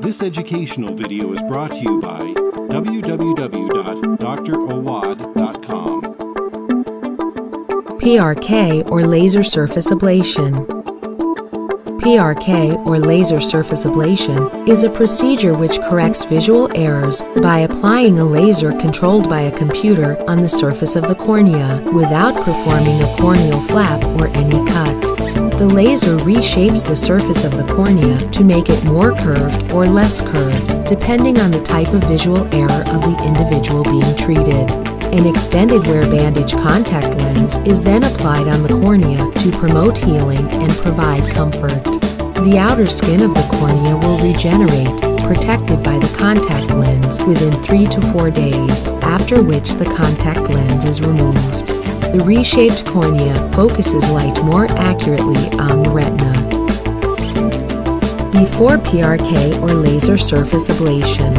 This educational video is brought to you by www.drawwad.com. PRK or laser surface ablation. PRK or laser surface ablation is a procedure which corrects visual errors by applying a laser controlled by a computer on the surface of the cornea without performing a corneal flap or any cut. The laser reshapes the surface of the cornea to make it more curved or less curved, depending on the type of visual error of the individual being treated. An extended wear bandage contact lens is then applied on the cornea to promote healing and provide comfort. The outer skin of the cornea will regenerate, protected by the contact lens within 3 to 4 days, after which the contact lens is removed. The reshaped cornea focuses light more accurately on the retina. Before PRK or laser surface ablation,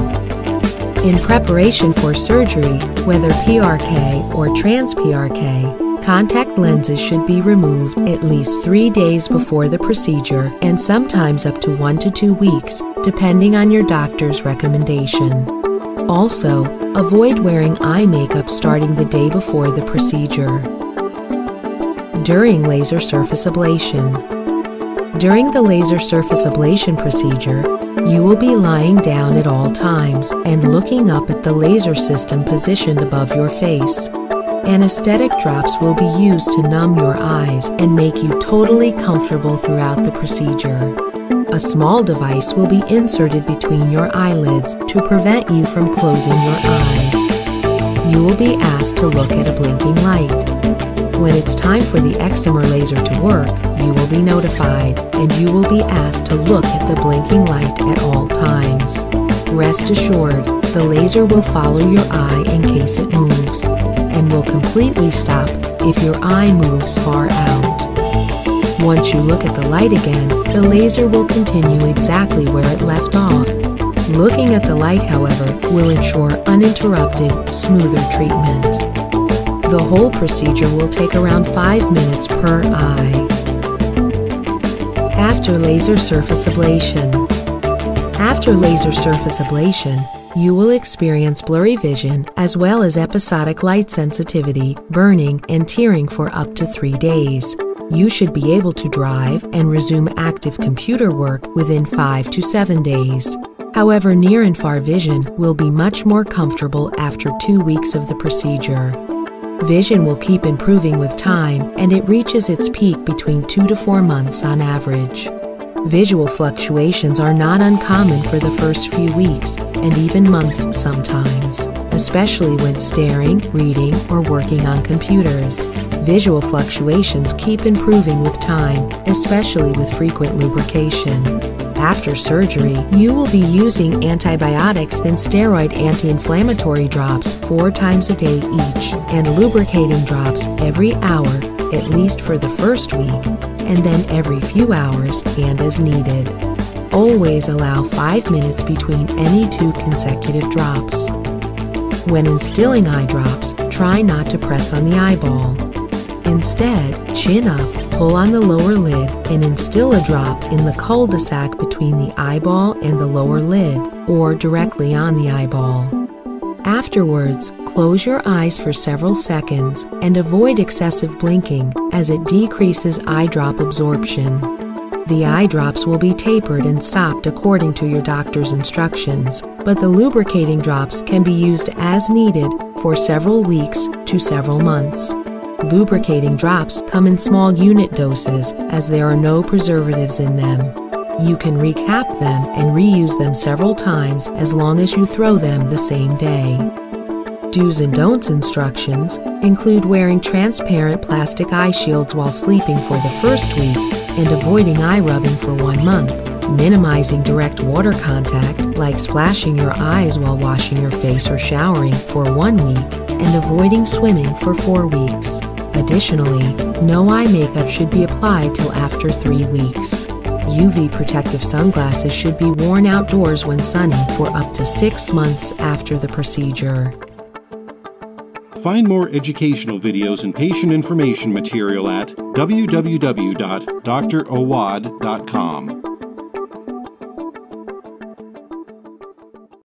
in preparation for surgery, whether PRK or TransPRK, contact lenses should be removed at least three days before the procedure and sometimes up to one to two weeks, depending on your doctor's recommendation. Also, avoid wearing eye makeup starting the day before the procedure. During laser surface ablation, during the laser surface ablation procedure, you will be lying down at all times and looking up at the laser system positioned above your face. Anesthetic drops will be used to numb your eyes and make you totally comfortable throughout the procedure. A small device will be inserted between your eyelids to prevent you from closing your eye. You will be asked to look at a blinking light. When it's time for the excimer laser to work, you will be notified and you will be asked to look at the blinking light at all times. Rest assured, the laser will follow your eye in case it moves and will completely stop if your eye moves far out. Once you look at the light again, the laser will continue exactly where it left off. Looking at the light, however, will ensure uninterrupted, smoother treatment. The whole procedure will take around 5 minutes per eye. After laser surface ablation. After laser surface ablation, you will experience blurry vision as well as episodic light sensitivity, burning, and tearing for up to three days. You should be able to drive and resume active computer work within five to seven days. However, near and far vision will be much more comfortable after two weeks of the procedure. Vision will keep improving with time, and it reaches its peak between two to four months on average. Visual fluctuations are not uncommon for the first few weeks and even months sometimes, especially when staring, reading, or working on computers. Visual fluctuations keep improving with time, especially with frequent lubrication. After surgery, you will be using antibiotics and steroid anti inflammatory drops four times a day each, and lubricating drops every hour, at least for the first week, and then every few hours and as needed. Always allow five minutes between any two consecutive drops. When instilling eye drops, try not to press on the eyeball. Instead, chin up, pull on the lower lid, and instill a drop in the cul-de-sac between the eyeball and the lower lid, or directly on the eyeball. Afterwards, close your eyes for several seconds and avoid excessive blinking as it decreases eye drop absorption. The eye drops will be tapered and stopped according to your doctor's instructions, but the lubricating drops can be used as needed for several weeks to several months. Lubricating drops come in small unit doses as there are no preservatives in them. You can recap them and reuse them several times as long as you throw them the same day. Do's and don'ts instructions include wearing transparent plastic eye shields while sleeping for the first week and avoiding eye rubbing for one month, minimizing direct water contact like splashing your eyes while washing your face or showering for one week, and avoiding swimming for four weeks. Additionally, no eye makeup should be applied till after three weeks. UV protective sunglasses should be worn outdoors when sunny for up to six months after the procedure. Find more educational videos and patient information material at www.drawwad.com.